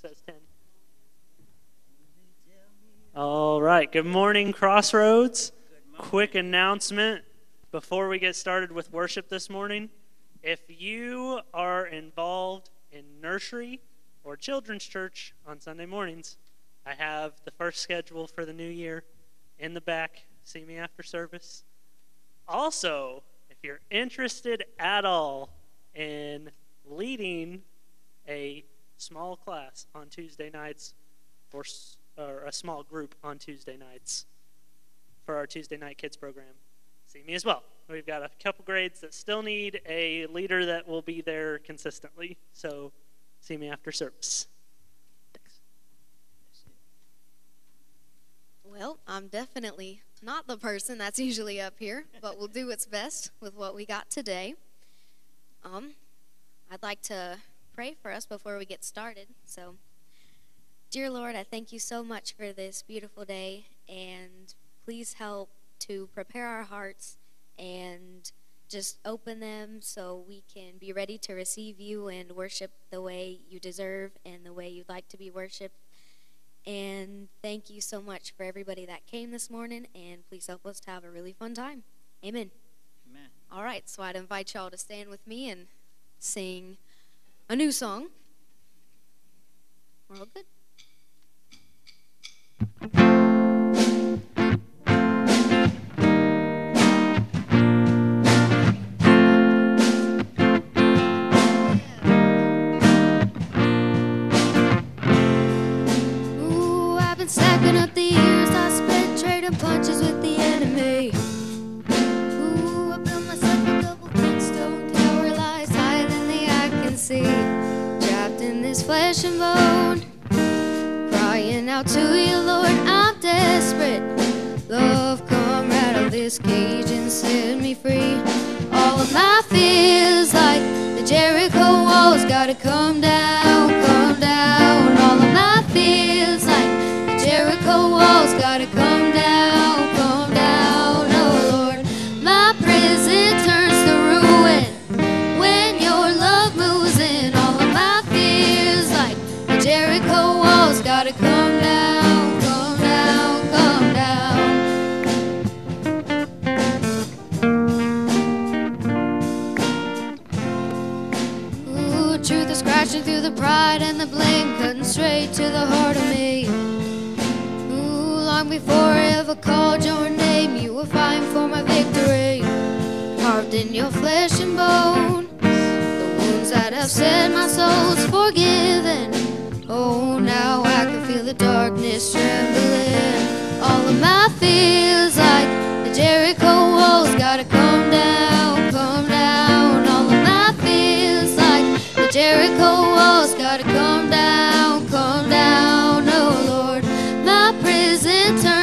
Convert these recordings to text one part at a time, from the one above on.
says 10. All right. Good morning, Crossroads. Quick announcement before we get started with worship this morning. If you are involved in nursery or children's church on Sunday mornings, I have the first schedule for the new year in the back. See me after service. Also, if you're interested at all in leading a small class on Tuesday nights or, or a small group on Tuesday nights for our Tuesday night kids program, see me as well. We've got a couple grades that still need a leader that will be there consistently. So see me after service. Thanks. Well, I'm definitely not the person that's usually up here, but we'll do what's best with what we got today. Um, I'd like to pray for us before we get started. So, dear Lord, I thank you so much for this beautiful day, and please help to prepare our hearts and just open them so we can be ready to receive you and worship the way you deserve and the way you'd like to be worshiped. And thank you so much for everybody that came this morning, and please help us to have a really fun time. Amen. Amen. All right, so I'd invite y'all to stand with me and sing a new song. We're all good. Ooh, I've been stacking up the years I spent trading punches with the flesh and bone, crying out to you, Lord, I'm desperate. Love, come out of this cage and set me free. All of my fears, like the Jericho walls, gotta come down, pride and the blame, cutting straight to the heart of me. Ooh, long before I ever called your name, you were fighting for my victory. Carved in your flesh and bone, the wounds that have set my soul's forgiven. Oh, now I can feel the darkness trembling. All of my fears, like the Jericho walls, gotta come down, Jericho walls, gotta come down, come down. Oh Lord, my prison turns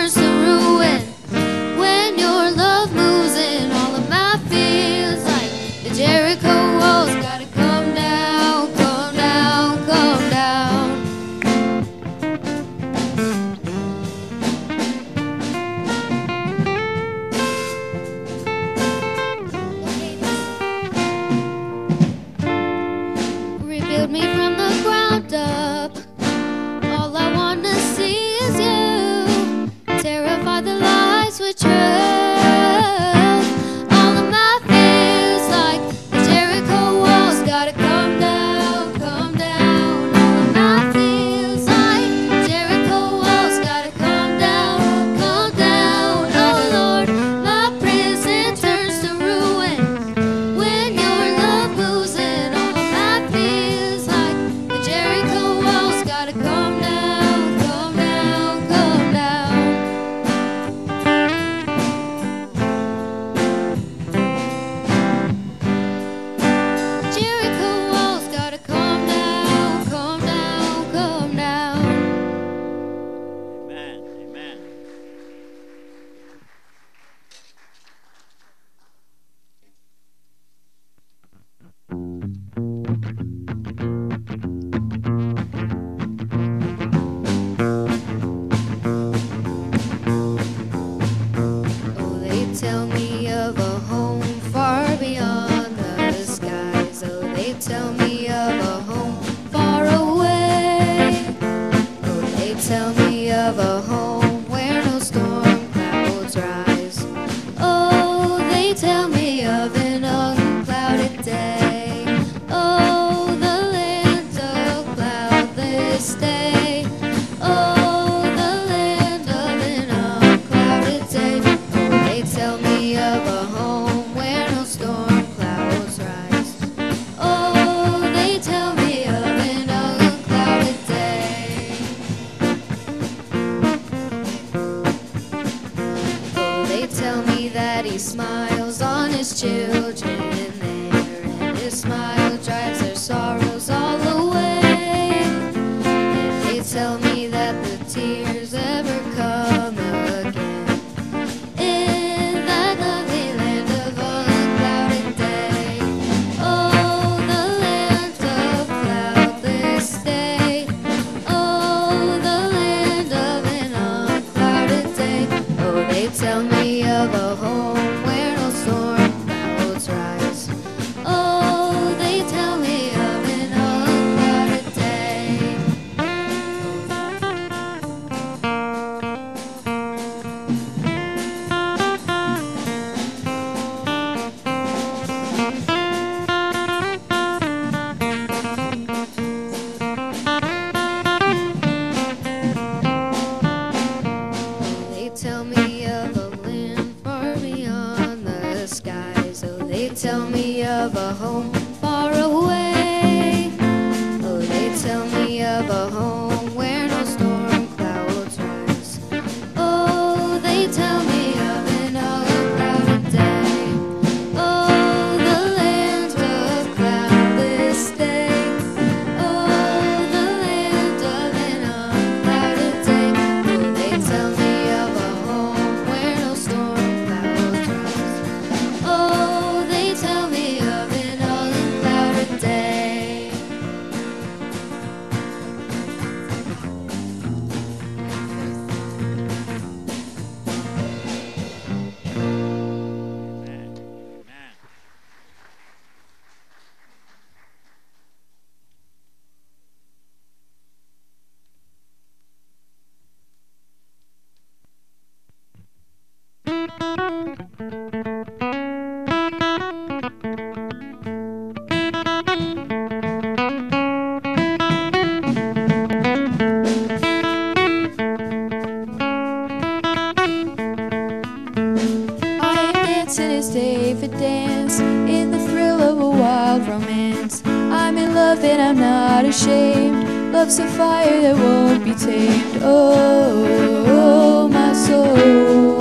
stay for dance in the thrill of a wild romance. I'm in love and I'm not ashamed. Love's a fire that won't be tamed. Oh, my soul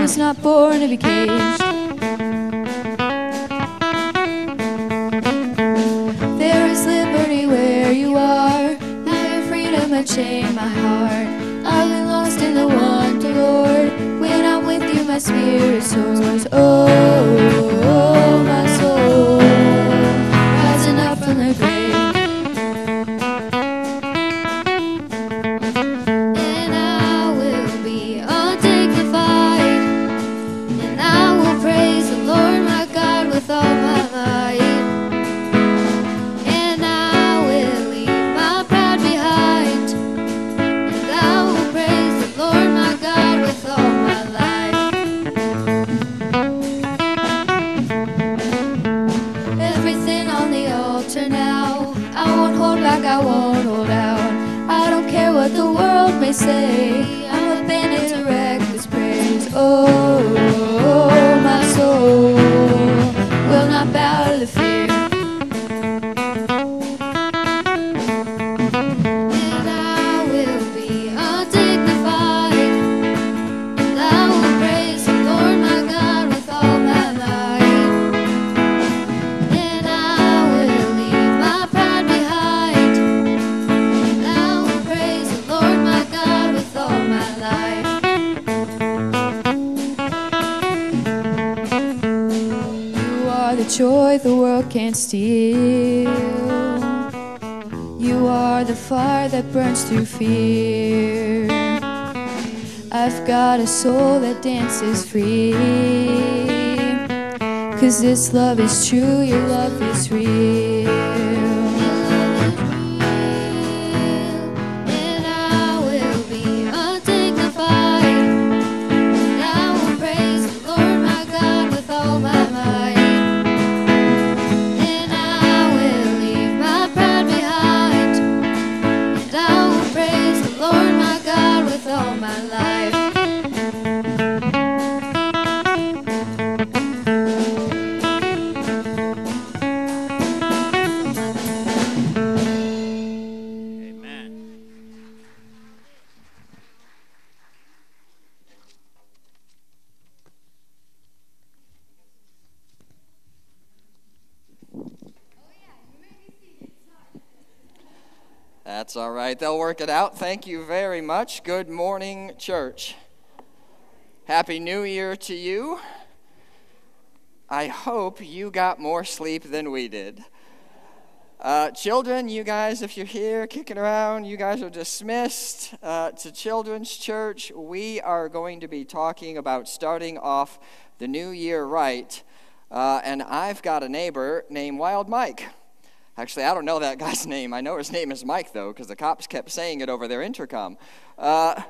was not born to be caged. There is liberty where you are. Let freedom, I chain my heart. my spirit soars. Oh. oh, oh. dances free. Cause this love is true, your love is real. Right. They'll work it out. Thank you very much. Good morning, church. Happy New Year to you. I hope you got more sleep than we did. Uh, children, you guys, if you're here kicking around, you guys are dismissed uh, to Children's Church. We are going to be talking about starting off the new year right. Uh, and I've got a neighbor named Wild Mike. Actually, I don't know that guy's name. I know his name is Mike, though, because the cops kept saying it over their intercom. Uh,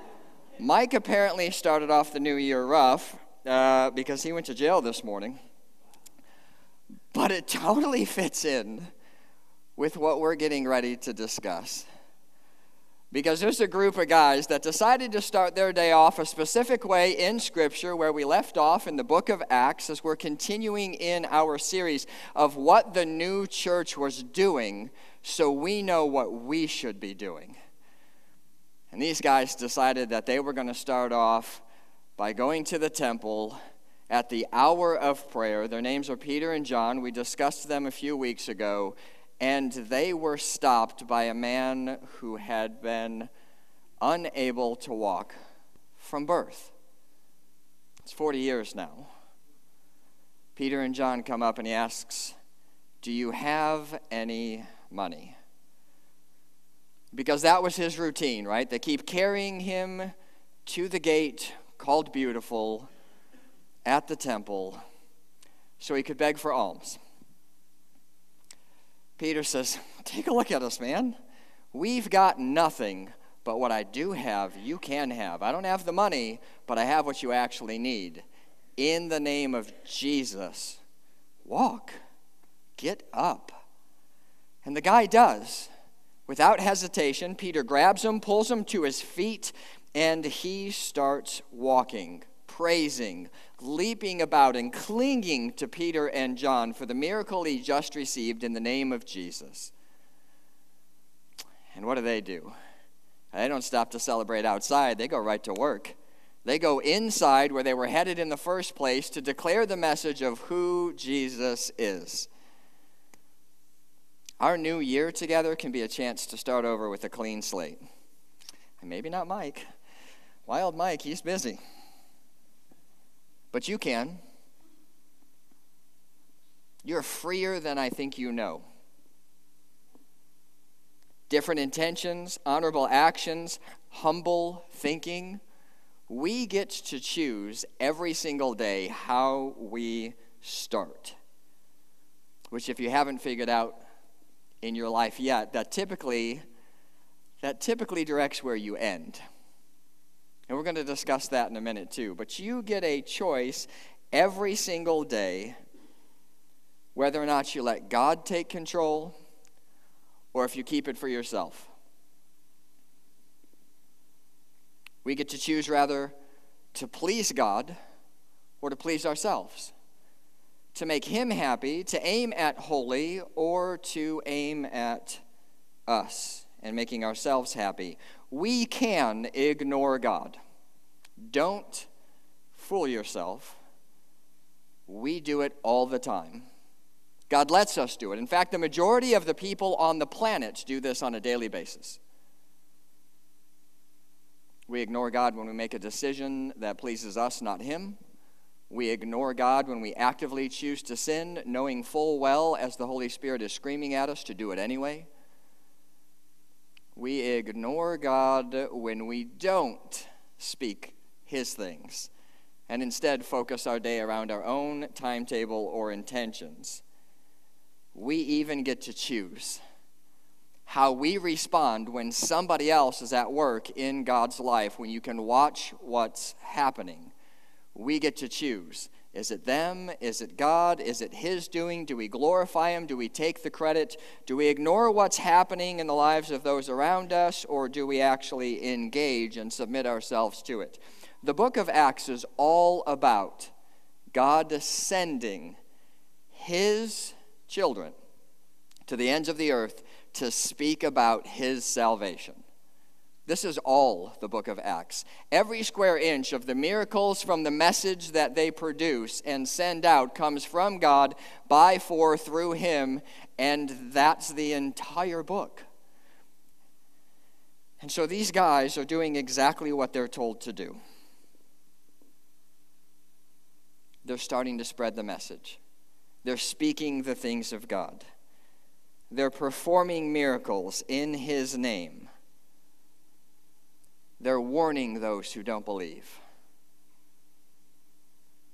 Mike apparently started off the new year rough uh, because he went to jail this morning. But it totally fits in with what we're getting ready to discuss. Because there's a group of guys that decided to start their day off a specific way in Scripture where we left off in the book of Acts as we're continuing in our series of what the new church was doing so we know what we should be doing. And these guys decided that they were going to start off by going to the temple at the hour of prayer. Their names are Peter and John. We discussed them a few weeks ago. And they were stopped by a man who had been unable to walk from birth. It's 40 years now. Peter and John come up and he asks, Do you have any money? Because that was his routine, right? They keep carrying him to the gate called Beautiful at the temple so he could beg for alms. Peter says, Take a look at us, man. We've got nothing, but what I do have, you can have. I don't have the money, but I have what you actually need. In the name of Jesus, walk, get up. And the guy does. Without hesitation, Peter grabs him, pulls him to his feet, and he starts walking, praising, leaping about and clinging to Peter and John for the miracle he just received in the name of Jesus. And what do they do? They don't stop to celebrate outside, they go right to work. They go inside where they were headed in the first place to declare the message of who Jesus is. Our new year together can be a chance to start over with a clean slate. And maybe not Mike. Wild Mike, he's busy. But you can. You're freer than I think you know. Different intentions, honorable actions, humble thinking. We get to choose every single day how we start. Which, if you haven't figured out, in your life yet that typically that typically directs where you end. And we're going to discuss that in a minute too. But you get a choice every single day whether or not you let God take control or if you keep it for yourself. We get to choose rather to please God or to please ourselves to make him happy, to aim at holy, or to aim at us and making ourselves happy. We can ignore God. Don't fool yourself. We do it all the time. God lets us do it. In fact, the majority of the people on the planet do this on a daily basis. We ignore God when we make a decision that pleases us, not Him. We ignore God when we actively choose to sin, knowing full well, as the Holy Spirit is screaming at us, to do it anyway. We ignore God when we don't speak His things and instead focus our day around our own timetable or intentions. We even get to choose how we respond when somebody else is at work in God's life, when you can watch what's happening we get to choose. Is it them? Is it God? Is it His doing? Do we glorify Him? Do we take the credit? Do we ignore what's happening in the lives of those around us? Or do we actually engage and submit ourselves to it? The book of Acts is all about God sending His children to the ends of the earth to speak about His salvation. This is all the book of Acts. Every square inch of the miracles from the message that they produce and send out comes from God, by, for, through Him, and that's the entire book. And so these guys are doing exactly what they're told to do. They're starting to spread the message. They're speaking the things of God. They're performing miracles in His name. They're warning those who don't believe.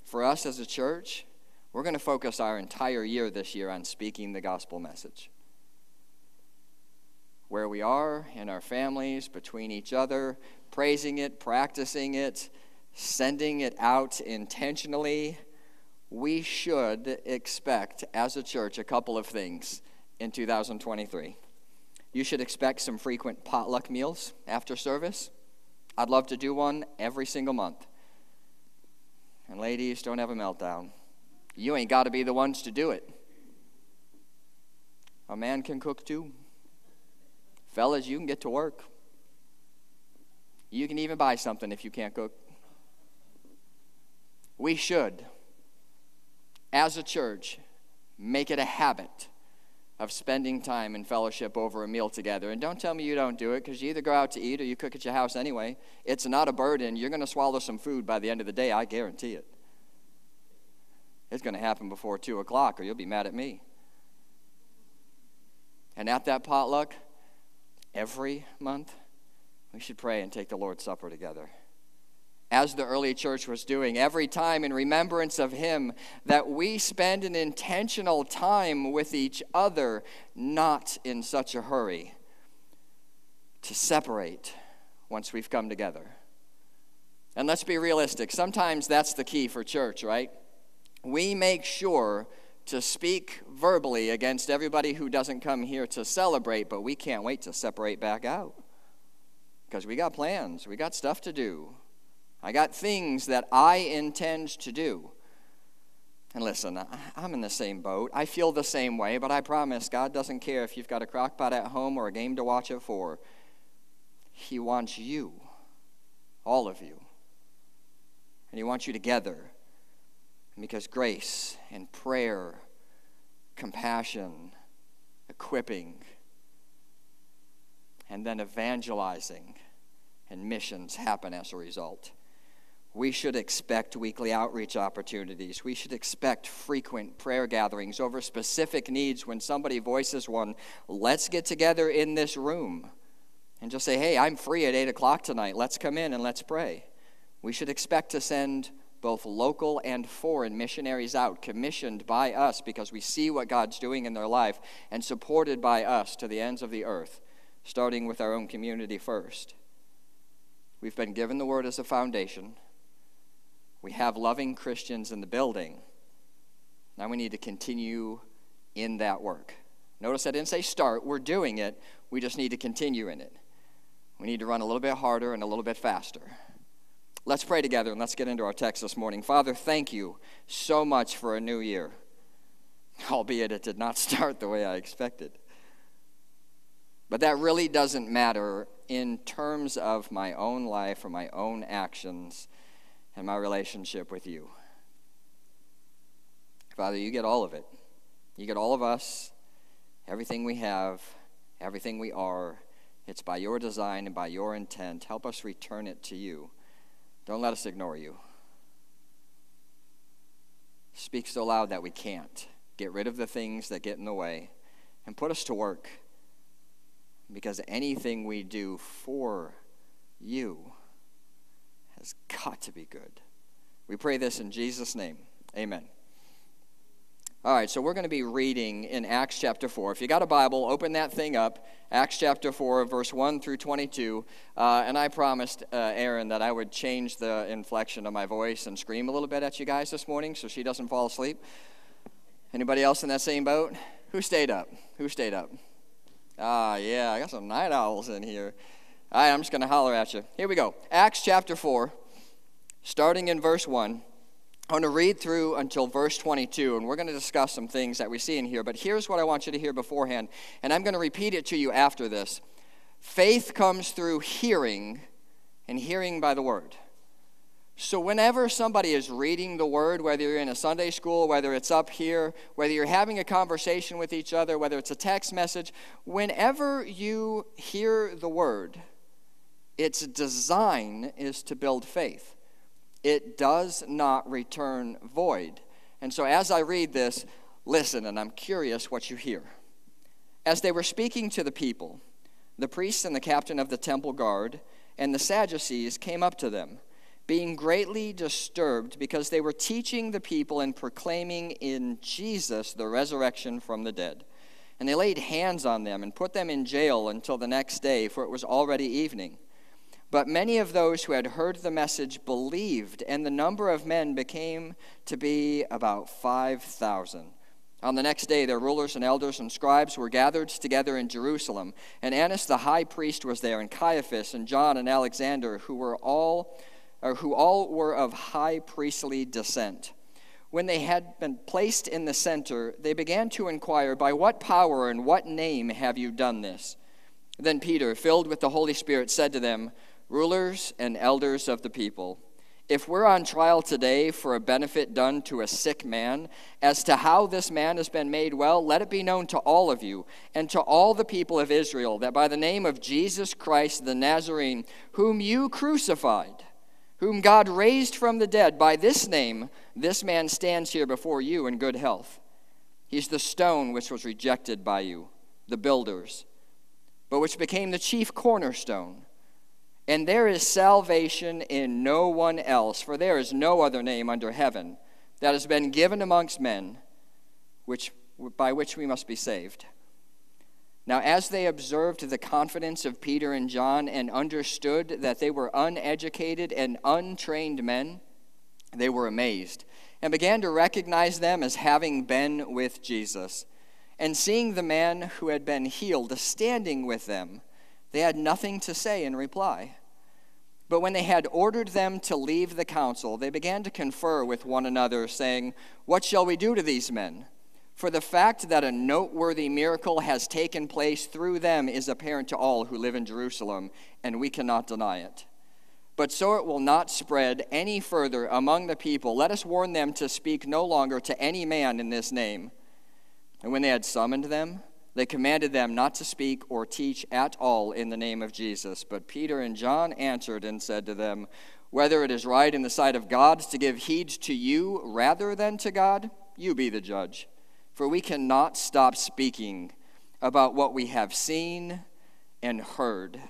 For us as a church, we're going to focus our entire year this year on speaking the gospel message. Where we are in our families, between each other, praising it, practicing it, sending it out intentionally, we should expect as a church a couple of things in 2023. You should expect some frequent potluck meals after service. I'd love to do one every single month. And ladies, don't have a meltdown. You ain't got to be the ones to do it. A man can cook too. Fellas, you can get to work. You can even buy something if you can't cook. We should, as a church, make it a habit of spending time in fellowship over a meal together. And don't tell me you don't do it because you either go out to eat or you cook at your house anyway. It's not a burden. You're going to swallow some food by the end of the day, I guarantee it. It's going to happen before 2 o'clock or you'll be mad at me. And at that potluck, every month, we should pray and take the Lord's Supper together as the early church was doing, every time in remembrance of Him, that we spend an intentional time with each other, not in such a hurry to separate once we've come together. And let's be realistic. Sometimes that's the key for church, right? We make sure to speak verbally against everybody who doesn't come here to celebrate, but we can't wait to separate back out because we got plans, we got stuff to do. I got things that I intend to do. And listen, I'm in the same boat. I feel the same way, but I promise God doesn't care if you've got a crock pot at home or a game to watch it for. He wants you, all of you. And He wants you together. Because grace and prayer, compassion, equipping, and then evangelizing and missions happen as a result we should expect weekly outreach opportunities. We should expect frequent prayer gatherings over specific needs. When somebody voices one, let's get together in this room and just say, hey, I'm free at 8 o'clock tonight. Let's come in and let's pray. We should expect to send both local and foreign missionaries out, commissioned by us because we see what God's doing in their life and supported by us to the ends of the earth, starting with our own community first. We've been given the word as a foundation. We have loving Christians in the building. Now we need to continue in that work. Notice I didn't say start, we're doing it. We just need to continue in it. We need to run a little bit harder and a little bit faster. Let's pray together and let's get into our text this morning. Father, thank you so much for a new year, albeit it did not start the way I expected. But that really doesn't matter in terms of my own life or my own actions and my relationship with you. Father, you get all of it. You get all of us, everything we have, everything we are. It's by your design and by your intent. Help us return it to you. Don't let us ignore you. Speak so loud that we can't. Get rid of the things that get in the way and put us to work. Because anything we do for you got to be good. We pray this in Jesus' name. Amen. All right, so we're going to be reading in Acts chapter 4. If you got a Bible, open that thing up. Acts chapter 4, verse 1 through 22. Uh, and I promised uh, Erin that I would change the inflection of my voice and scream a little bit at you guys this morning so she doesn't fall asleep. Anybody else in that same boat? Who stayed up? Who stayed up? Ah, yeah, I got some night owls in here. All right, I'm just going to holler at you. Here we go. Acts chapter 4, starting in verse 1. I want to read through until verse 22, and we're going to discuss some things that we see in here. But here's what I want you to hear beforehand, and I'm going to repeat it to you after this. Faith comes through hearing, and hearing by the word. So, whenever somebody is reading the word, whether you're in a Sunday school, whether it's up here, whether you're having a conversation with each other, whether it's a text message, whenever you hear the word, Its design is to build faith. It does not return void. And so, as I read this, listen, and I'm curious what you hear. As they were speaking to the people, the priests and the captain of the temple guard and the Sadducees came up to them, being greatly disturbed because they were teaching the people and proclaiming in Jesus the resurrection from the dead. And they laid hands on them and put them in jail until the next day, for it was already evening. But many of those who had heard the message believed, and the number of men became to be about 5,000. On the next day, their rulers and elders and scribes were gathered together in Jerusalem, and Annas the high priest was there, and Caiaphas and John and Alexander, who were all, or who all were of high priestly descent. When they had been placed in the center, they began to inquire, By what power and what name have you done this? Then Peter, filled with the Holy Spirit, said to them, Rulers and elders of the people, if we're on trial today for a benefit done to a sick man, as to how this man has been made well, let it be known to all of you and to all the people of Israel that by the name of Jesus Christ the Nazarene, whom you crucified, whom God raised from the dead, by this name, this man stands here before you in good health. He's the stone which was rejected by you, the builders, but which became the chief cornerstone. And there is salvation in no one else, for there is no other name under heaven that has been given amongst men which, by which we must be saved. Now, as they observed the confidence of Peter and John and understood that they were uneducated and untrained men, they were amazed and began to recognize them as having been with Jesus. And seeing the man who had been healed standing with them, they had nothing to say in reply. But when they had ordered them to leave the council, they began to confer with one another, saying, What shall we do to these men? For the fact that a noteworthy miracle has taken place through them is apparent to all who live in Jerusalem, and we cannot deny it. But so it will not spread any further among the people, let us warn them to speak no longer to any man in this name. And when they had summoned them, they commanded them not to speak or teach at all in the name of Jesus. But Peter and John answered and said to them, Whether it is right in the sight of God to give heed to you rather than to God, you be the judge. For we cannot stop speaking about what we have seen and heard.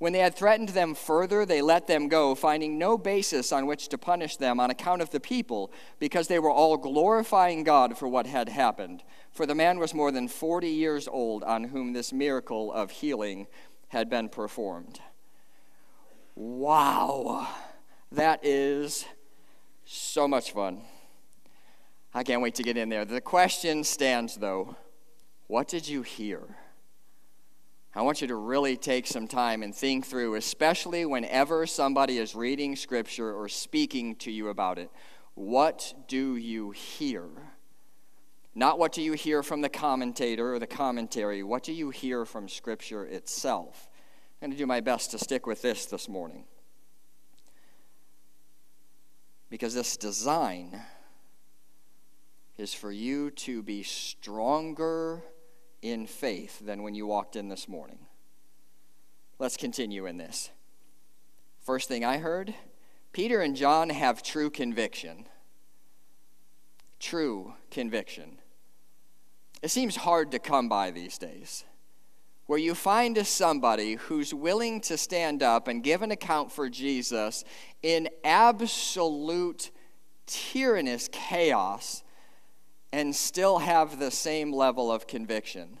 When they had threatened them further, they let them go, finding no basis on which to punish them on account of the people, because they were all glorifying God for what had happened. For the man was more than 40 years old on whom this miracle of healing had been performed. Wow, that is so much fun. I can't wait to get in there. The question stands, though what did you hear? I want you to really take some time and think through, especially whenever somebody is reading scripture or speaking to you about it. What do you hear? Not what do you hear from the commentator or the commentary. What do you hear from scripture itself? I'm going to do my best to stick with this this morning. Because this design is for you to be stronger in faith than when you walked in this morning. Let's continue in this. First thing I heard Peter and John have true conviction. True conviction. It seems hard to come by these days. Where you find somebody who's willing to stand up and give an account for Jesus in absolute tyrannous chaos and still have the same level of conviction.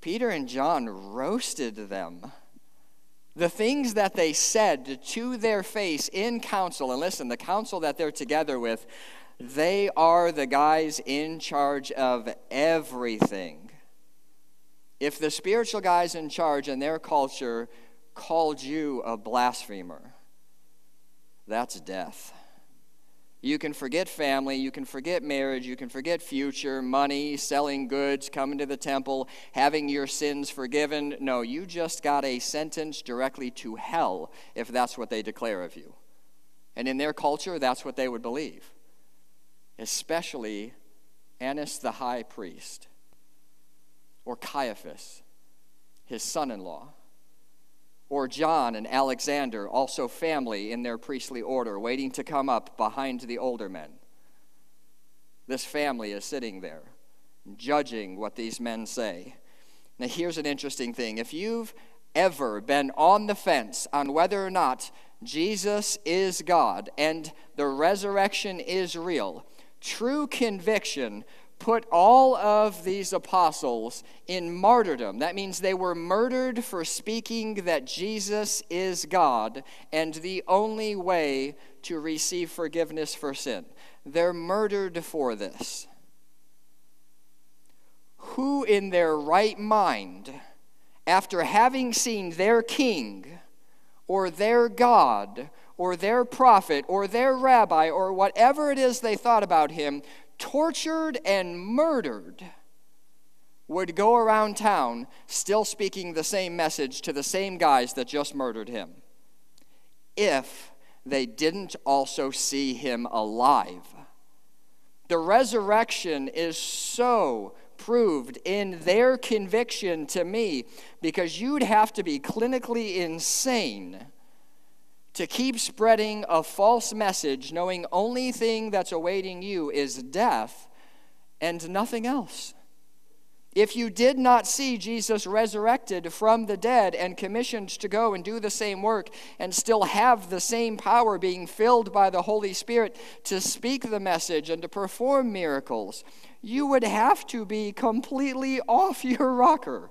Peter and John roasted them. The things that they said to their face in council, and listen, the council that they're together with, they are the guys in charge of everything. If the spiritual guys in charge in their culture called you a blasphemer, that's death. You can forget family, you can forget marriage, you can forget future, money, selling goods, coming to the temple, having your sins forgiven. No, you just got a sentence directly to hell if that's what they declare of you. And in their culture, that's what they would believe, especially Annas the high priest or Caiaphas, his son in law. or John and Alexander, also family in their priestly order, waiting to come up behind the older men. This family is sitting there, judging what these men say. Now, here's an interesting thing. If you've ever been on the fence on whether or not Jesus is God and the resurrection is real, true conviction put all of these apostles in martyrdom. That means they were murdered for speaking that Jesus is God and the only way to receive forgiveness for sin. They're murdered for this. Who in their right mind, after having seen their king or their God or their prophet or their rabbi or whatever it is they thought about him, tortured and murdered, would go around town still speaking the same message to the same guys that just murdered him if they didn't also see him alive. The resurrection is so proved in their conviction to me because you'd have to be clinically insane to keep spreading a false message, knowing only thing that's awaiting you is death and nothing else. If you did not see Jesus resurrected from the dead and commissioned to go and do the same work and still have the same power being filled by the Holy Spirit to speak the message and to perform miracles, you would have to be completely off your rocker.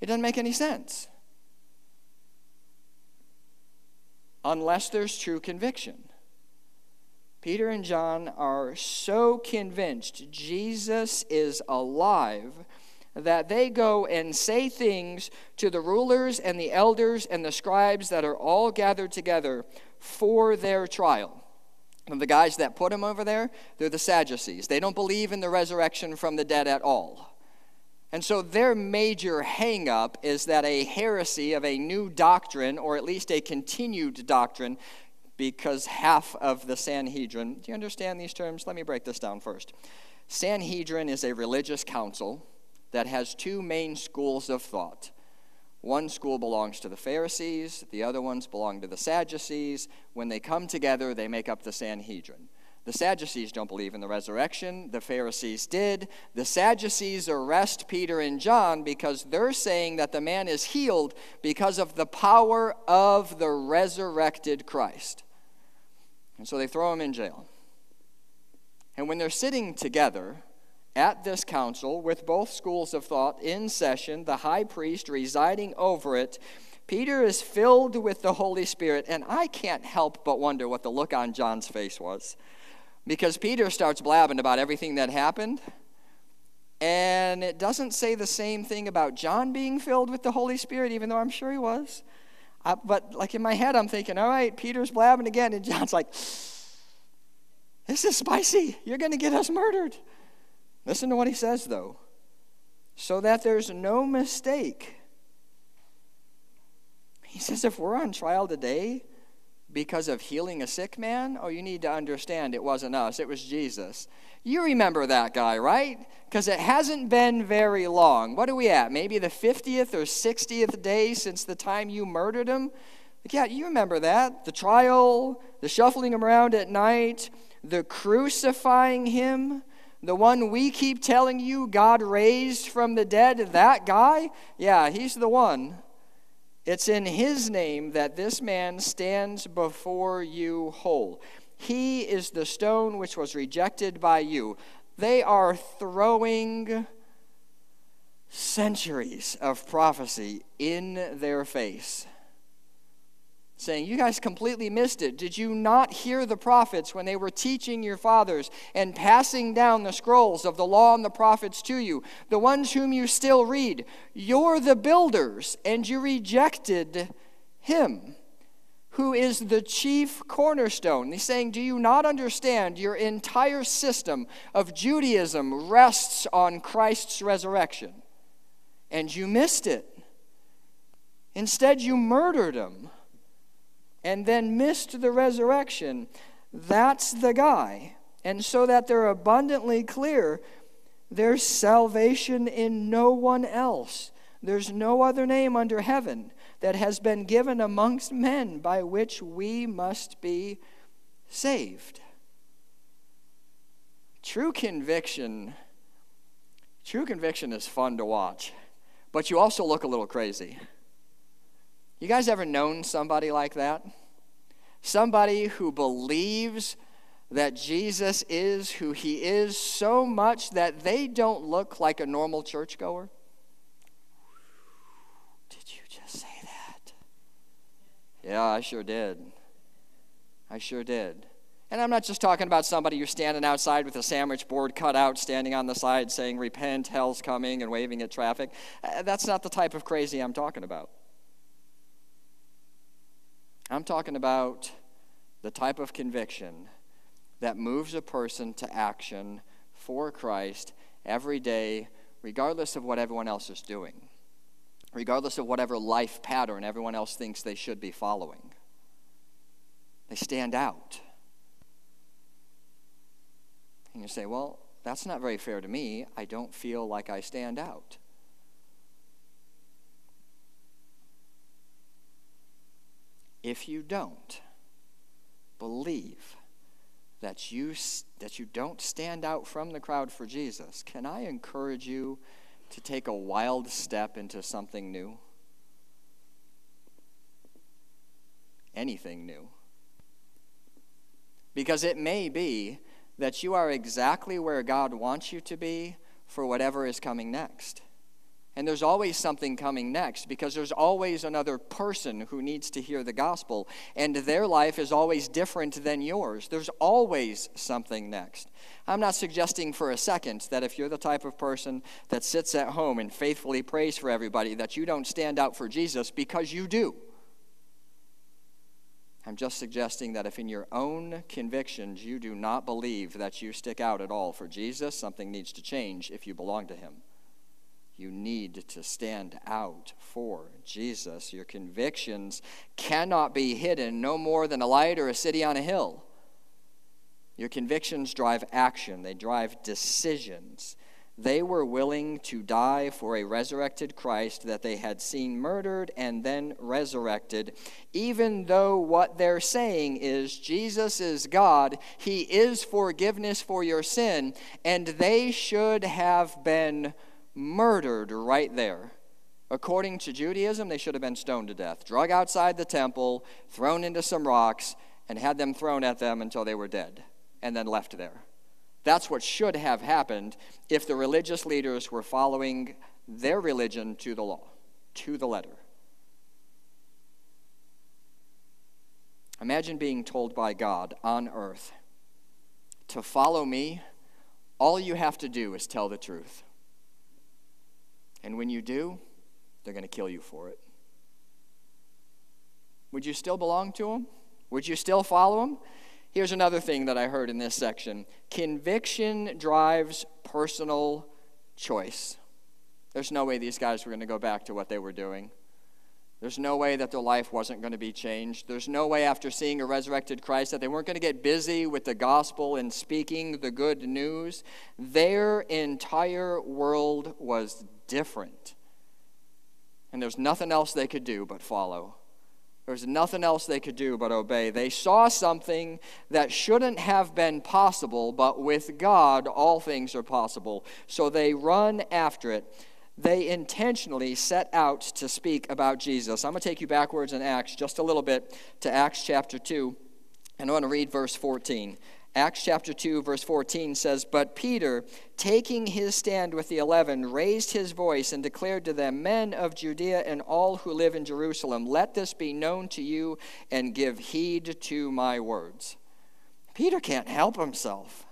It doesn't make any sense. Unless there's true conviction. Peter and John are so convinced Jesus is alive that they go and say things to the rulers and the elders and the scribes that are all gathered together for their trial. And the guys that put him over there, they're the Sadducees. They don't believe in the resurrection from the dead at all. And so their major hangup is that a heresy of a new doctrine, or at least a continued doctrine, because half of the Sanhedrin, do you understand these terms? Let me break this down first. Sanhedrin is a religious council that has two main schools of thought. One school belongs to the Pharisees, the other ones belong to the Sadducees. When they come together, they make up the Sanhedrin. The Sadducees don't believe in the resurrection. The Pharisees did. The Sadducees arrest Peter and John because they're saying that the man is healed because of the power of the resurrected Christ. And so they throw him in jail. And when they're sitting together at this council with both schools of thought in session, the high priest residing over it, Peter is filled with the Holy Spirit, and I can't help but wonder what the look on John's face was. Because Peter starts blabbing about everything that happened. And it doesn't say the same thing about John being filled with the Holy Spirit, even though I'm sure he was. I, but like in my head, I'm thinking, all right, Peter's blabbing again. And John's like, this is spicy. You're going to get us murdered. Listen to what he says, though. So that there's no mistake. He says, if we're on trial today, because of healing a sick man? Oh, you need to understand it wasn't us, it was Jesus. You remember that guy, right? Because it hasn't been very long. What are we at? Maybe the 50th or 60th day since the time you murdered him? Yeah, you remember that. The trial, the shuffling him around at night, the crucifying him. The one we keep telling you God raised from the dead, that guy? Yeah, he's the one. It's in his name that this man stands before you whole. He is the stone which was rejected by you. They are throwing centuries of prophecy in their face saying, You guys completely missed it. Did you not hear the prophets when they were teaching your fathers and passing down the scrolls of the law and the prophets to you, the ones whom you still read? You're the builders, and you rejected him. Who is the chief cornerstone? He's saying, Do you not understand your entire system of Judaism rests on Christ's resurrection? And you missed it. Instead, you murdered him and then missed the resurrection, that's the guy. And so that they're abundantly clear, there's salvation in no one else. There's no other name under heaven that has been given amongst men by which we must be saved. True conviction true conviction is fun to watch, but you also look a little crazy. You guys ever known somebody like that? Somebody who believes that Jesus is who he is so much that they don't look like a normal churchgoer? Did you just say that? Yeah, I sure did. I sure did. And I'm not just talking about somebody who's standing outside with a sandwich board cut out, standing on the side saying, Repent, hell's coming, and waving at traffic. Uh, that's not the type of crazy I'm talking about. I'm talking about the type of conviction that moves a person to action for Christ every day, regardless of what everyone else is doing, regardless of whatever life pattern everyone else thinks they should be following. They stand out. And you say, well, that's not very fair to me. I don't feel like I stand out. If you don't believe that you, that you don't stand out from the crowd for Jesus, can I encourage you to take a wild step into something new? Anything new. Because it may be that you are exactly where God wants you to be for whatever is coming next. And there's always something coming next because there's always another person who needs to hear the gospel, and their life is always different than yours. There's always something next. I'm not suggesting for a second that if you're the type of person that sits at home and faithfully prays for everybody, that you don't stand out for Jesus because you do. I'm just suggesting that if in your own convictions you do not believe that you stick out at all for Jesus, something needs to change if you belong to Him. You need to stand out for Jesus. Your convictions cannot be hidden no more than a light or a city on a hill. Your convictions drive action, they drive decisions. They were willing to die for a resurrected Christ that they had seen murdered and then resurrected, even though what they're saying is Jesus is God, He is forgiveness for your sin, and they should have been murdered right there. According to Judaism, they should have been stoned to death, drug outside the temple, thrown into some rocks, and had them thrown at them until they were dead, and then left there. That's what should have happened if the religious leaders were following their religion to the law, to the letter. Imagine being told by God on earth to follow me, all you have to do is tell the truth. And when you do, they're going to kill you for it. Would you still belong to them? Would you still follow them? Here's another thing that I heard in this section conviction drives personal choice. There's no way these guys were going to go back to what they were doing. There's no way that their life wasn't going to be changed. There's no way after seeing a resurrected Christ that they weren't going to get busy with the gospel and speaking the good news. Their entire world was different. And there's nothing else they could do but follow. There's nothing else they could do but obey. They saw something that shouldn't have been possible, but with God, all things are possible. So they run after it. They intentionally set out to speak about Jesus. I'm going to take you backwards in Acts just a little bit to Acts chapter 2, and I want to read verse 14. Acts chapter 2, verse 14 says, But Peter, taking his stand with the eleven, raised his voice and declared to them, Men of Judea and all who live in Jerusalem, let this be known to you and give heed to my words. Peter can't help himself.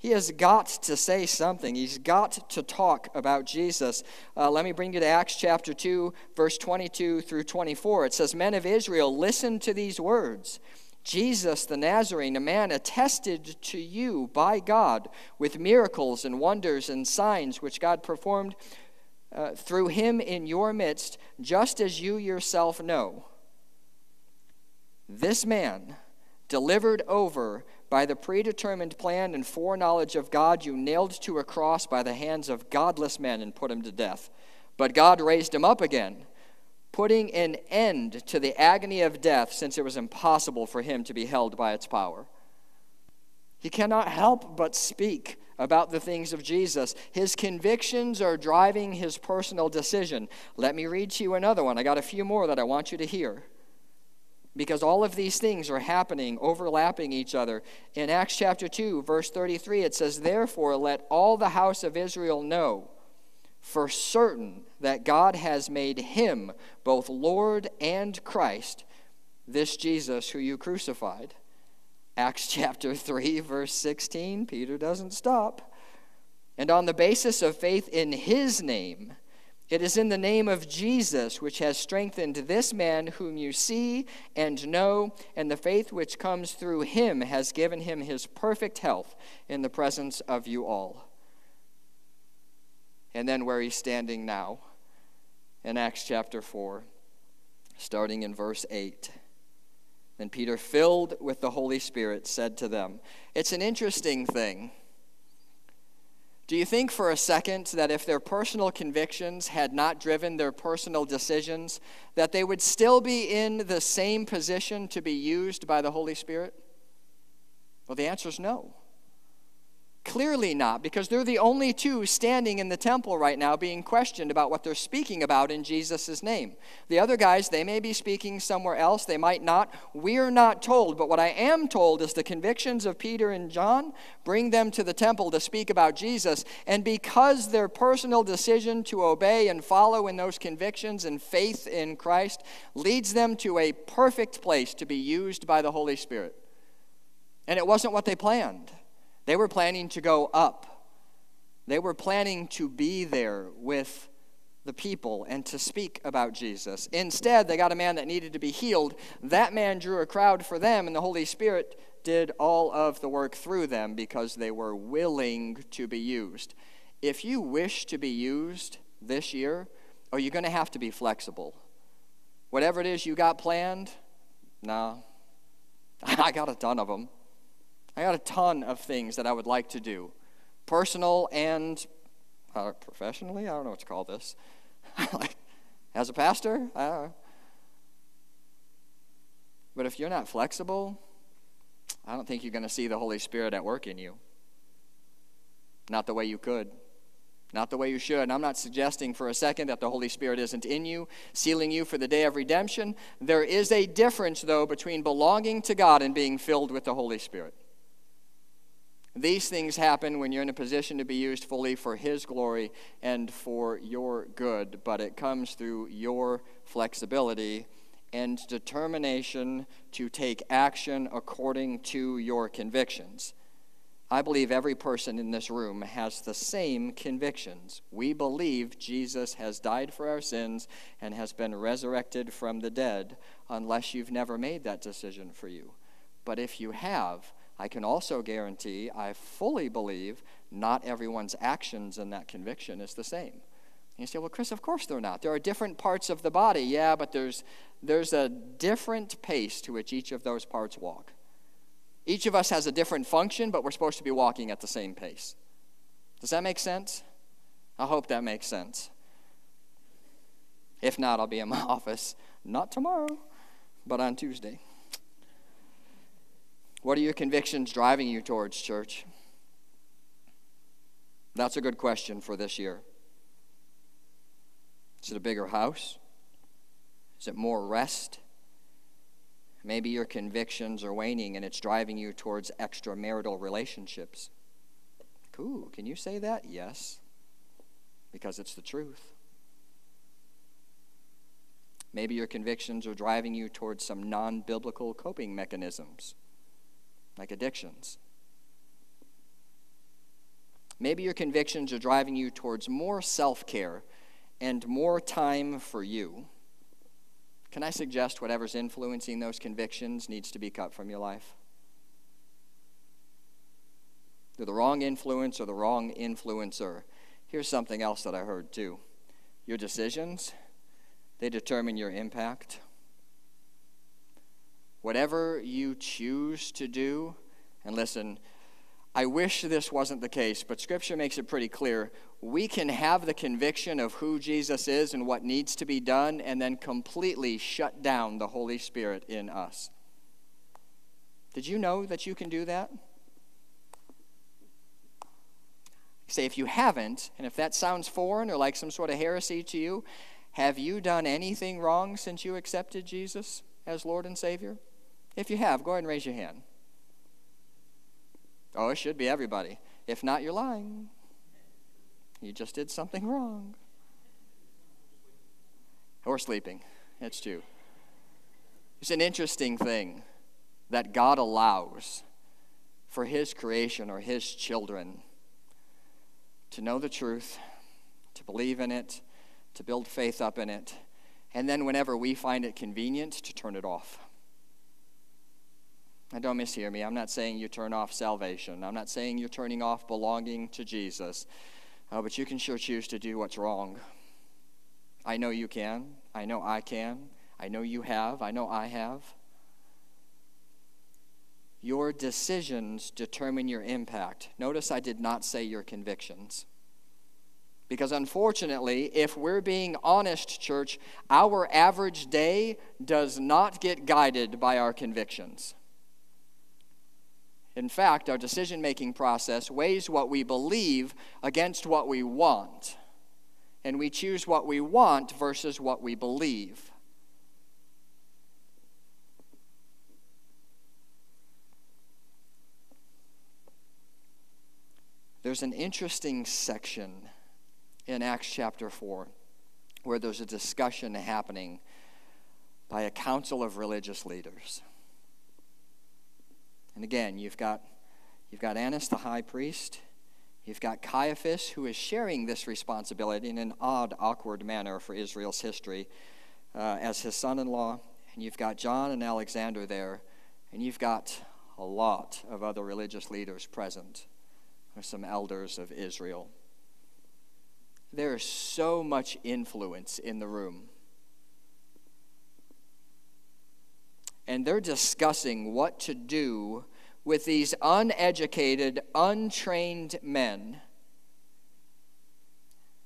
He has got to say something. He's got to talk about Jesus. Uh, let me bring you to Acts chapter 2, verse 22 through 24. It says, Men of Israel, listen to these words. Jesus the Nazarene, a man attested to you by God with miracles and wonders and signs which God performed uh, through him in your midst, just as you yourself know. This man, delivered over by the predetermined plan and foreknowledge of God, you nailed to a cross by the hands of godless men and put him to death. But God raised him up again putting an end to the agony of death since it was impossible for him to be held by its power. He cannot help but speak about the things of Jesus. His convictions are driving his personal decision. Let me read to you another one. I got a few more that I want you to hear. Because all of these things are happening, overlapping each other. In Acts chapter 2, verse 33, it says, Therefore, let all the house of Israel know for certain that God has made him both Lord and Christ, this Jesus who you crucified. Acts chapter 3, verse 16, Peter doesn't stop. And on the basis of faith in his name, it is in the name of Jesus which has strengthened this man whom you see and know, and the faith which comes through him has given him his perfect health in the presence of you all and then where he's standing now in Acts chapter 4, starting in verse 8. Then Peter, filled with the Holy Spirit, said to them, It's an interesting thing. Do you think for a second that if their personal convictions had not driven their personal decisions, that they would still be in the same position to be used by the Holy Spirit? Well, the answer is no. Clearly not, because they're the only two standing in the temple right now being questioned about what they're speaking about in Jesus' name. The other guys, they may be speaking somewhere else, they might not. We're not told, but what I am told is the convictions of Peter and John bring them to the temple to speak about Jesus. And because their personal decision to obey and follow in those convictions and faith in Christ leads them to a perfect place to be used by the Holy Spirit. And it wasn't what they planned. They were planning to go up. They were planning to be there with the people and to speak about Jesus. Instead, they got a man that needed to be healed. That man drew a crowd for them, and the Holy Spirit did all of the work through them because they were willing to be used. If you wish to be used this year, are you going to have to be flexible? Whatever it is you got planned, no. I got a ton of them. I got a ton of things that I would like to do, personal and uh, professionally. I don't know what to call this. like, as a pastor, But if you're not flexible, I don't think you're going to see the Holy Spirit at work in you. Not the way you could. Not the way you should. And I'm not suggesting for a second that the Holy Spirit isn't in you, sealing you for the day of redemption. There is a difference, though, between belonging to God and being filled with the Holy Spirit. These things happen when you're in a position to be used fully for His glory and for your good, but it comes through your flexibility and determination to take action according to your convictions. I believe every person in this room has the same convictions. We believe Jesus has died for our sins and has been resurrected from the dead, unless you've never made that decision for you. But if you have, I can also guarantee, I fully believe, not everyone's actions in that conviction is the same. And you say, well, Chris, of course they're not. There are different parts of the body. Yeah, but there's, there's a different pace to which each of those parts walk. Each of us has a different function, but we're supposed to be walking at the same pace. Does that make sense? I hope that makes sense. If not, I'll be in my office, not tomorrow, but on Tuesday. What are your convictions driving you towards, church? That's a good question for this year. Is it a bigger house? Is it more rest? Maybe your convictions are waning and it's driving you towards extramarital relationships. Cool. Can you say that? Yes. Because it's the truth. Maybe your convictions are driving you towards some non biblical coping mechanisms like addictions. Maybe your convictions are driving you towards more self care and more time for you. Can I suggest whatever's influencing those convictions needs to be cut from your life? They're the wrong influence or the wrong influencer. Here's something else that I heard too your decisions, they determine your impact. Whatever you choose to do, and listen, I wish this wasn't the case, but Scripture makes it pretty clear. We can have the conviction of who Jesus is and what needs to be done, and then completely shut down the Holy Spirit in us. Did you know that you can do that? Say, if you haven't, and if that sounds foreign or like some sort of heresy to you, have you done anything wrong since you accepted Jesus as Lord and Savior? If you have, go ahead and raise your hand. Oh, it should be everybody. If not, you're lying. You just did something wrong. Or sleeping. It's true. It's an interesting thing that God allows for His creation or His children to know the truth, to believe in it, to build faith up in it, and then whenever we find it convenient, to turn it off. And don't mishear me. I'm not saying you turn off salvation. I'm not saying you're turning off belonging to Jesus. Uh, but you can sure choose to do what's wrong. I know you can. I know I can. I know you have. I know I have. Your decisions determine your impact. Notice I did not say your convictions. Because unfortunately, if we're being honest, church, our average day does not get guided by our convictions. In fact, our decision making process weighs what we believe against what we want. And we choose what we want versus what we believe. There's an interesting section in Acts chapter 4 where there's a discussion happening by a council of religious leaders. And again, you've got, you've got Annas the high priest, you've got Caiaphas, who is sharing this responsibility in an odd, awkward manner for Israel's history uh, as his son in law, and you've got John and Alexander there, and you've got a lot of other religious leaders present or some elders of Israel. There is so much influence in the room. And they're discussing what to do with these uneducated, untrained men.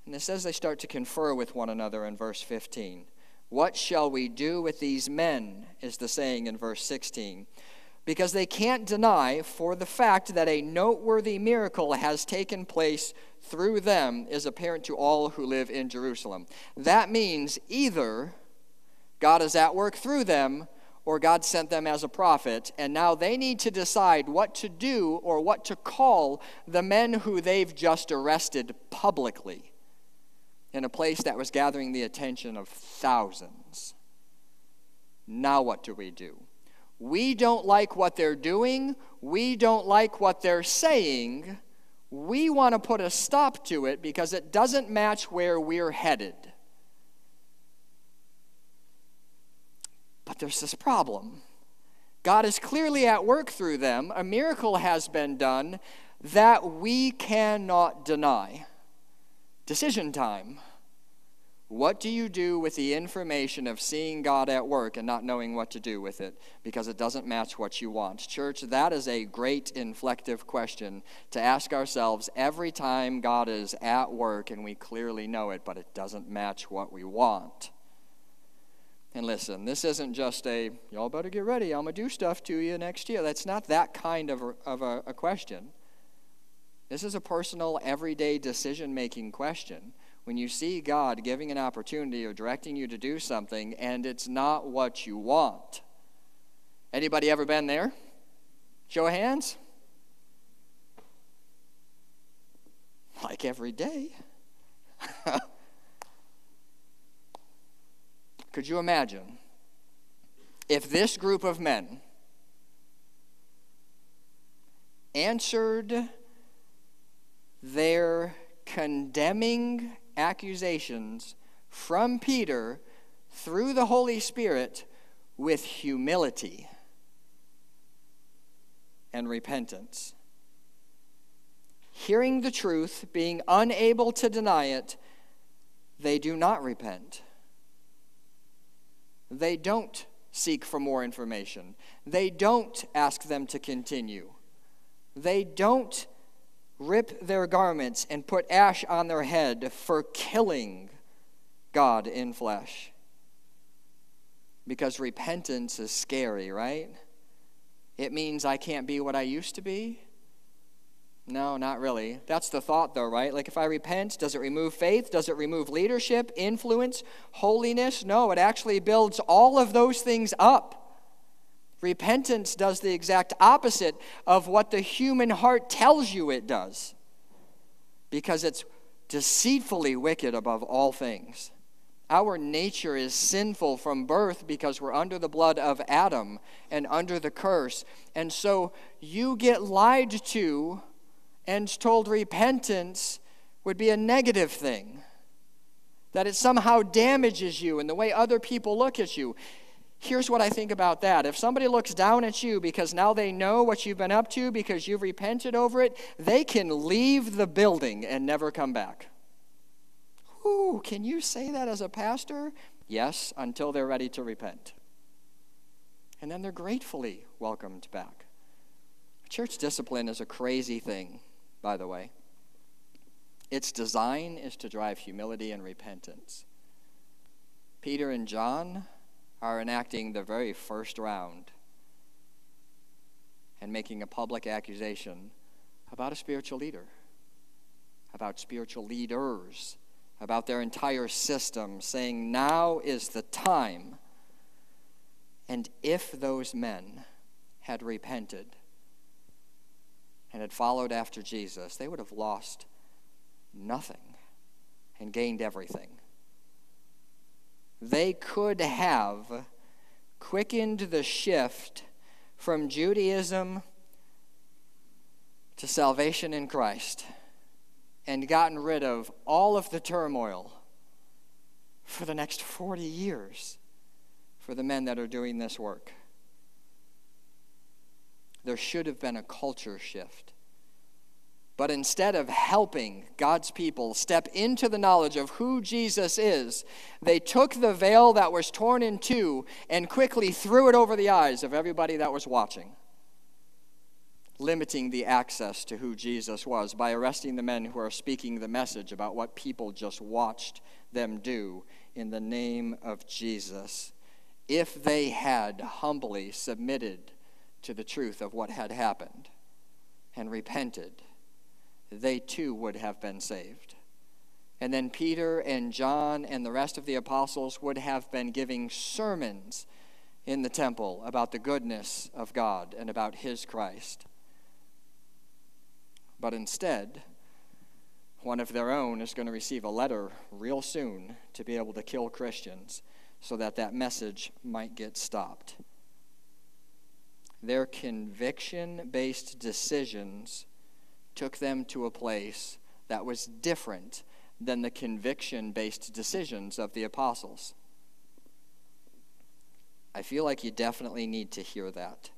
And it says they start to confer with one another in verse 15. What shall we do with these men? is the saying in verse 16 because they can't deny for the fact that a noteworthy miracle has taken place through them is apparent to all who live in Jerusalem. That means either God is at work through them or God sent them as a prophet, and now they need to decide what to do or what to call the men who they've just arrested publicly in a place that was gathering the attention of thousands. Now, what do we do? We don't like what they're doing. We don't like what they're saying. We want to put a stop to it because it doesn't match where we're headed. But there's this problem. God is clearly at work through them. A miracle has been done that we cannot deny. Decision time. What do you do with the information of seeing God at work and not knowing what to do with it because it doesn't match what you want? Church, that is a great inflective question to ask ourselves every time God is at work and we clearly know it, but it doesn't match what we want. And listen, this isn't just a, y'all better get ready, I'm going to do stuff to you next year. That's not that kind of a, of a, a question. This is a personal, everyday decision making question when you see God giving an opportunity or directing you to do something and it's not what you want. Anybody ever been there? Show of hands. Like every day. Could you imagine if this group of men answered their condemning accusations from Peter through the Holy Spirit with humility and repentance. Hearing the truth, being unable to deny it, they do not repent. They don't seek for more information. They don't ask them to continue. They don't rip their garments and put ash on their head for killing God in flesh. Because repentance is scary, right? It means I can't be what I used to be. No, not really. That's the thought, though, right? Like, if I repent, does it remove faith? Does it remove leadership, influence, holiness? No, it actually builds all of those things up. Repentance does the exact opposite of what the human heart tells you it does, because it's deceitfully wicked above all things. Our nature is sinful from birth because we're under the blood of Adam and under the curse. And so you get lied to and told repentance would be a negative thing, that it somehow damages you and the way other people look at you. Here's what I think about that. If somebody looks down at you because now they know what you've been up to because you've repented over it, they can leave the building and never come back. Ooh, can you say that as a pastor? Yes, until they're ready to repent. And then they're gratefully welcomed back. Church discipline is a crazy thing, by the way. Its design is to drive humility and repentance. Peter and John are enacting the very first round and making a public accusation about a spiritual leader, about spiritual leaders about their entire system, saying, Now is the time. And if those men had repented and had followed after Jesus, they would have lost nothing and gained everything. They could have quickened the shift from Judaism to salvation in Christ and gotten rid of all of the turmoil for the next 40 years for the men that are doing this work. There should have been a culture shift. But instead of helping God's people step into the knowledge of who Jesus is, they took the veil that was torn in two and quickly threw it over the eyes of everybody that was watching limiting the access to who Jesus was by arresting the men who are speaking the message about what people just watched them do in the name of Jesus. If they had humbly submitted to the truth of what had happened and repented, they too would have been saved. And then Peter and John and the rest of the apostles would have been giving sermons in the temple about the goodness of God and about his Christ. But instead, one of their own is going to receive a letter real soon to be able to kill Christians so that that message might get stopped. Their conviction based decisions took them to a place that was different than the conviction based decisions of the apostles. I feel like you definitely need to hear that.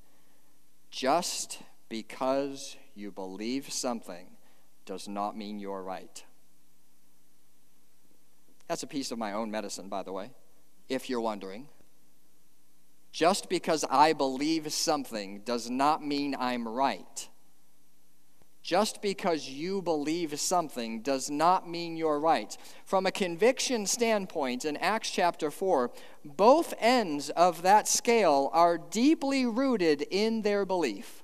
Just because you believe something does not mean you're right. That's a piece of my own medicine, by the way, if you're wondering. Just because I believe something does not mean I'm right. Just because you believe something does not mean you're right. From a conviction standpoint, in Acts chapter 4, both ends of that scale are deeply rooted in their belief.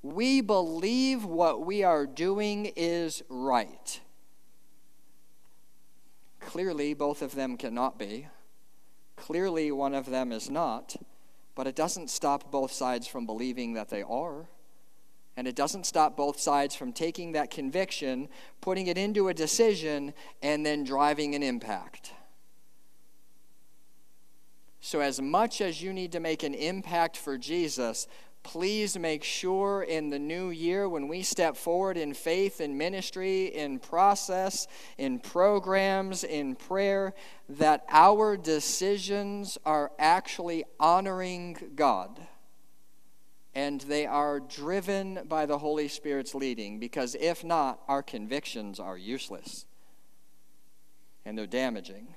We believe what we are doing is right. Clearly, both of them cannot be. Clearly, one of them is not. But it doesn't stop both sides from believing that they are. And it doesn't stop both sides from taking that conviction, putting it into a decision, and then driving an impact. So, as much as you need to make an impact for Jesus, please make sure in the new year when we step forward in faith, in ministry, in process, in programs, in prayer, that our decisions are actually honoring God. And they are driven by the Holy Spirit's leading, because if not, our convictions are useless and they're damaging.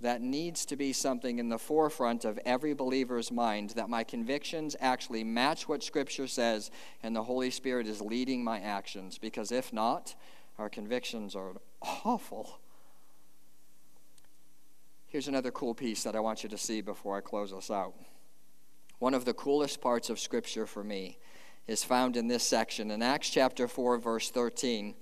That needs to be something in the forefront of every believer's mind that my convictions actually match what Scripture says and the Holy Spirit is leading my actions. Because if not, our convictions are awful. Here's another cool piece that I want you to see before I close us out. One of the coolest parts of Scripture for me is found in this section. In Acts chapter 4, verse 13,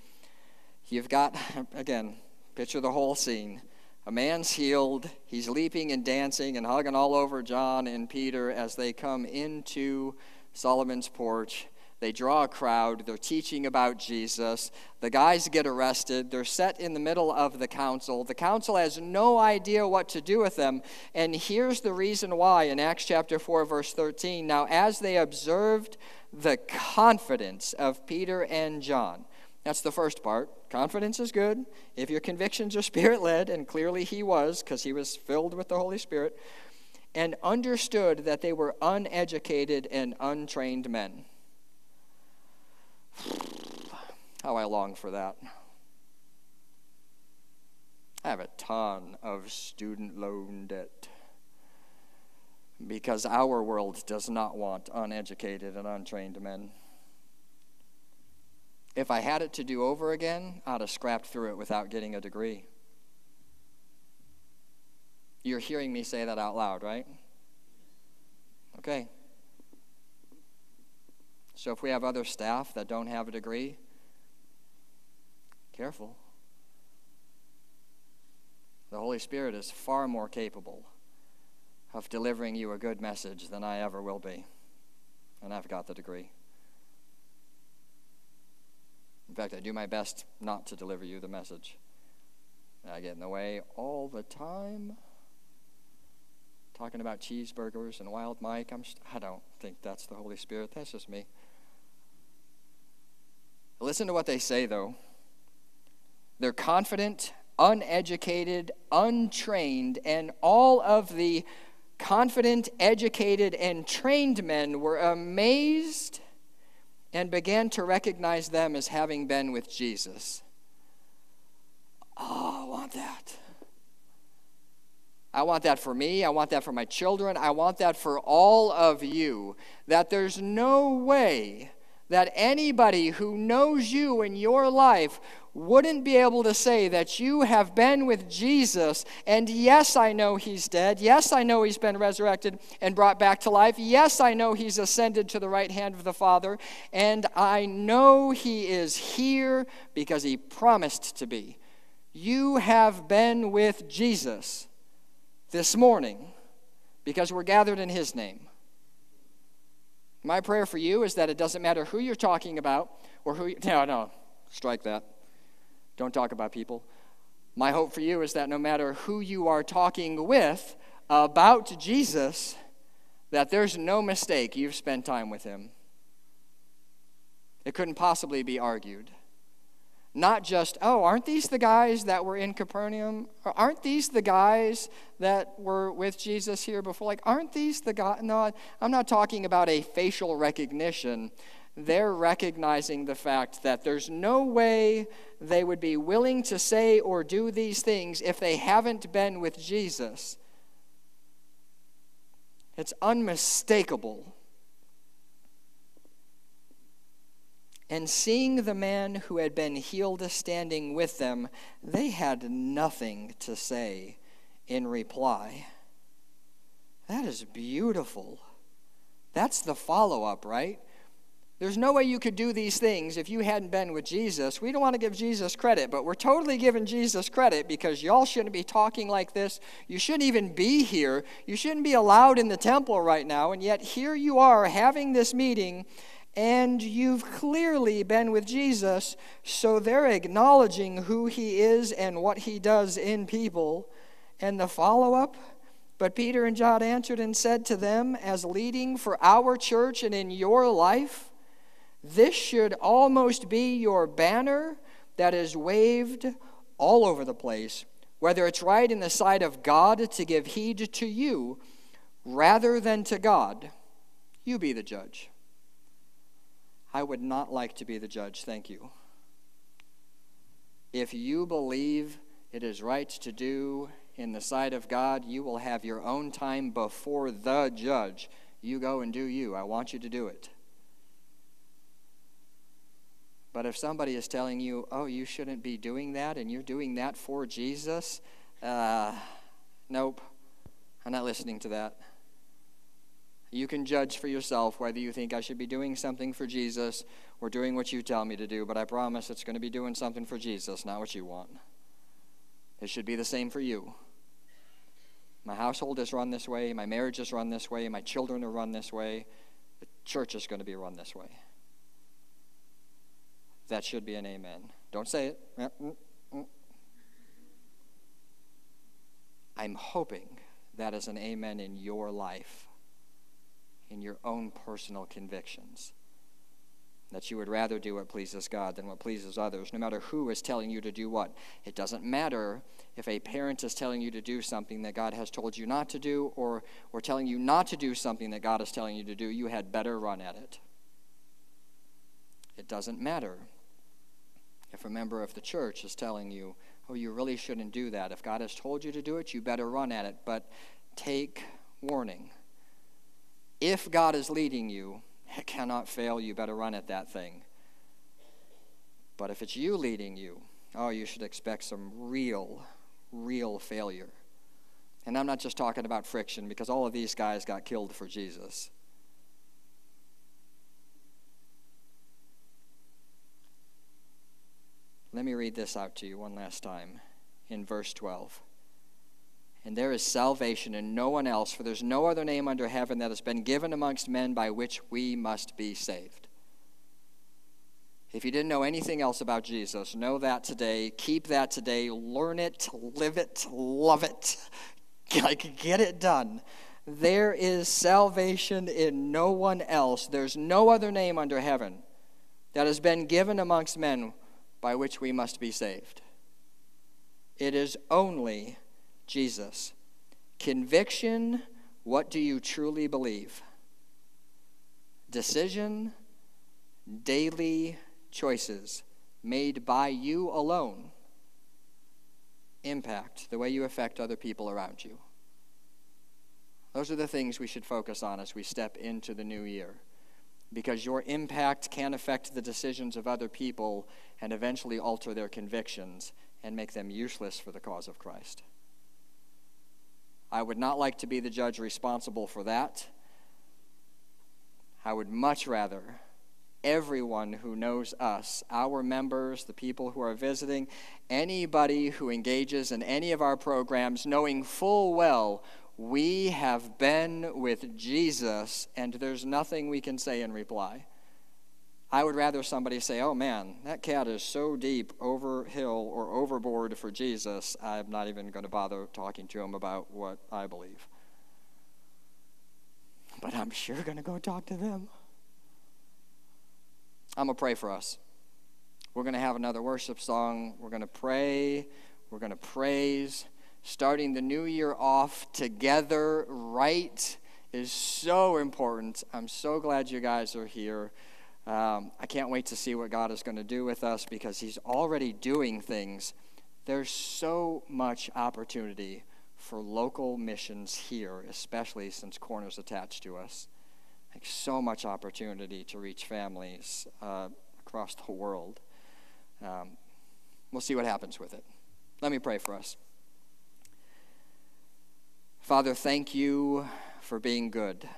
you've got, again, picture the whole scene a man's healed. He's leaping and dancing and hugging all over John and Peter as they come into Solomon's porch. They draw a crowd. They're teaching about Jesus. The guys get arrested. They're set in the middle of the council. The council has no idea what to do with them. And here's the reason why in Acts chapter 4, verse 13. Now, as they observed the confidence of Peter and John, that's the first part. Confidence is good. If your convictions are spirit led, and clearly he was, because he was filled with the Holy Spirit, and understood that they were uneducated and untrained men. How I long for that. I have a ton of student loan debt because our world does not want uneducated and untrained men. If I had it to do over again, I'd have scrapped through it without getting a degree. You're hearing me say that out loud, right? Okay. So if we have other staff that don't have a degree, careful. The Holy Spirit is far more capable of delivering you a good message than I ever will be. And I've got the degree. In fact, I do my best not to deliver you the message. I get in the way all the time. Talking about cheeseburgers and wild Mike, I'm just, I don't think that's the Holy Spirit. That's just me. Listen to what they say, though. They're confident, uneducated, untrained, and all of the confident, educated, and trained men were amazed and began to recognize them as having been with Jesus. Oh, I want that. I want that for me. I want that for my children. I want that for all of you. That there's no way that anybody who knows you in your life wouldn't be able to say that you have been with Jesus, and yes, I know he's dead. Yes, I know he's been resurrected and brought back to life. Yes, I know he's ascended to the right hand of the Father, and I know he is here because he promised to be. You have been with Jesus this morning because we're gathered in his name. My prayer for you is that it doesn't matter who you're talking about or who. You, no, no, strike that. Don't talk about people. My hope for you is that no matter who you are talking with about Jesus, that there's no mistake you've spent time with him. It couldn't possibly be argued. Not just, oh, aren't these the guys that were in Capernaum? Or aren't these the guys that were with Jesus here before? Like, aren't these the guys? No, I'm not talking about a facial recognition they're recognizing the fact that there's no way they would be willing to say or do these things if they haven't been with Jesus. It's unmistakable. And seeing the man who had been healed standing with them, they had nothing to say in reply. That is beautiful. That's the follow up, right? There's no way you could do these things if you hadn't been with Jesus. We don't want to give Jesus credit, but we're totally giving Jesus credit because y'all shouldn't be talking like this. You shouldn't even be here. You shouldn't be allowed in the temple right now. And yet, here you are having this meeting, and you've clearly been with Jesus. So they're acknowledging who he is and what he does in people. And the follow up? But Peter and John answered and said to them, as leading for our church and in your life, this should almost be your banner that is waved all over the place, whether it's right in the sight of God to give heed to you rather than to God. You be the judge. I would not like to be the judge, thank you. If you believe it is right to do in the sight of God. You will have your own time before the judge. You go and do you. I want you to do it. But if somebody is telling you, oh, you shouldn't be doing that, and you're doing that for Jesus, uh, nope, I'm not listening to that. You can judge for yourself whether you think I should be doing something for Jesus or doing what you tell me to do, but I promise it's going to be doing something for Jesus, not what you want. It should be the same for you. My household is run this way, my marriage is run this way, my children are run this way, the church is going to be run this way. That should be an amen. Don't say it. Mm, mm. I'm hoping that is an amen in your life, in your own personal convictions. That you would rather do what pleases God than what pleases others, no matter who is telling you to do what. It doesn't matter if a parent is telling you to do something that God has told you not to do, or, or telling you not to do something that God is telling you to do, you had better run at it. It doesn't matter if a member of the church is telling you, oh, you really shouldn't do that, if God has told you to do it, you better run at it. But take warning. If God is leading you, it cannot fail. You better run at that thing. But if it's you leading you, oh, you should expect some real, real failure. And I'm not just talking about friction because all of these guys got killed for Jesus. Let me read this out to you one last time in verse 12. And there is salvation in no one else, for there's no other name under heaven that has been given amongst men by which we must be saved. If you didn't know anything else about Jesus, know that today. Keep that today. Learn it, live it, love it. Like, get it done. There is salvation in no one else. There's no other name under heaven that has been given amongst men by which we must be saved. It is only Jesus. Conviction what do you truly believe? Decision, daily choices made by you alone impact the way you affect other people around you. Those are the things we should focus on as we step into the new year because your impact can affect the decisions of other people and eventually alter their convictions and make them useless for the cause of Christ. I would not like to be the judge responsible for that. I would much rather everyone who knows us, our members, the people who are visiting, anybody who engages in any of our programs, knowing full well we have been with Jesus, and there's nothing we can say in reply. I would rather somebody say, oh man, that cat is so deep over hill or overboard for Jesus, I'm not even going to bother talking to him about what I believe. But I'm sure going to go talk to them. I'm going to pray for us. We're going to have another worship song. We're going to pray. We're going to praise starting the new year off together right is so important. I'm so glad you guys are here. Um, I can't wait to see what God is going to do with us because He's already doing things. There's so much opportunity for local missions here, especially since Corner's attached to us. Like so much opportunity to reach families uh, across the world. Um, we'll see what happens with it. Let me pray for us. Father, thank you for being good.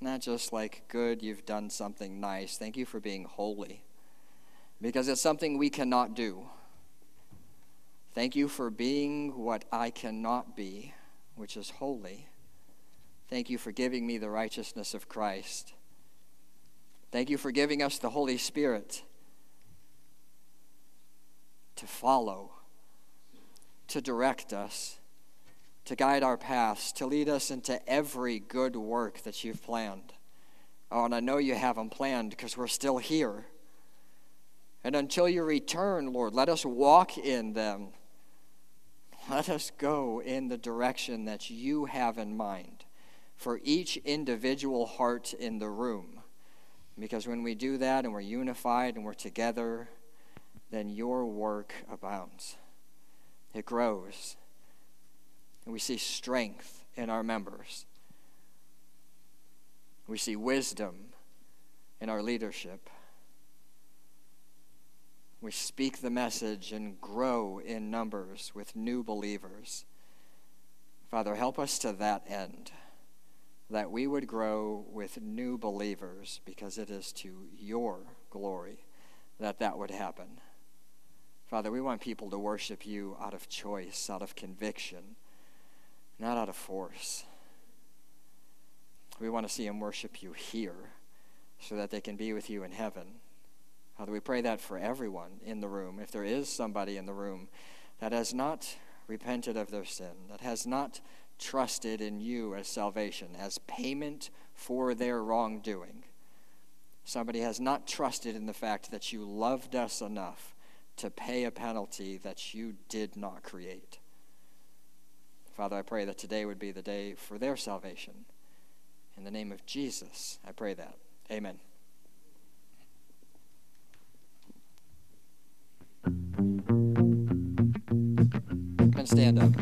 Not just like good, you've done something nice. Thank you for being holy because it's something we cannot do. Thank you for being what I cannot be, which is holy. Thank you for giving me the righteousness of Christ. Thank you for giving us the Holy Spirit to follow, to direct us to guide our paths, to lead us into every good work that you've planned. Oh, and I know you have them planned because we're still here. And until you return, Lord, let us walk in them. Let us go in the direction that you have in mind for each individual heart in the room. Because when we do that and we're unified and we're together, then your work abounds. It grows And we see strength in our members. We see wisdom in our leadership. We speak the message and grow in numbers with new believers. Father, help us to that end, that we would grow with new believers because it is to your glory that that would happen. Father, we want people to worship you out of choice, out of conviction, not out of force. We want to see them worship you here so that they can be with you in heaven. Father, we pray that for everyone in the room. If there is somebody in the room that has not repented of their sin, that has not trusted in you as salvation, as payment for their wrongdoing, somebody has not trusted in the fact that you loved us enough to pay a penalty that you did not create. Father, I pray that today would be the day for their salvation. In the name of Jesus, I pray that. Amen. And stand up.